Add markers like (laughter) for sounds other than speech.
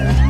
Bye. (laughs)